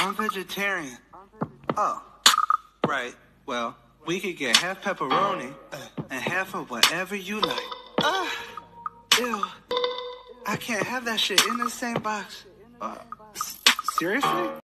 I'm vegetarian. Oh, right. Well, we could get half pepperoni and half of whatever you like. Ah, ew. I can't have that shit in the same box. Uh, seriously?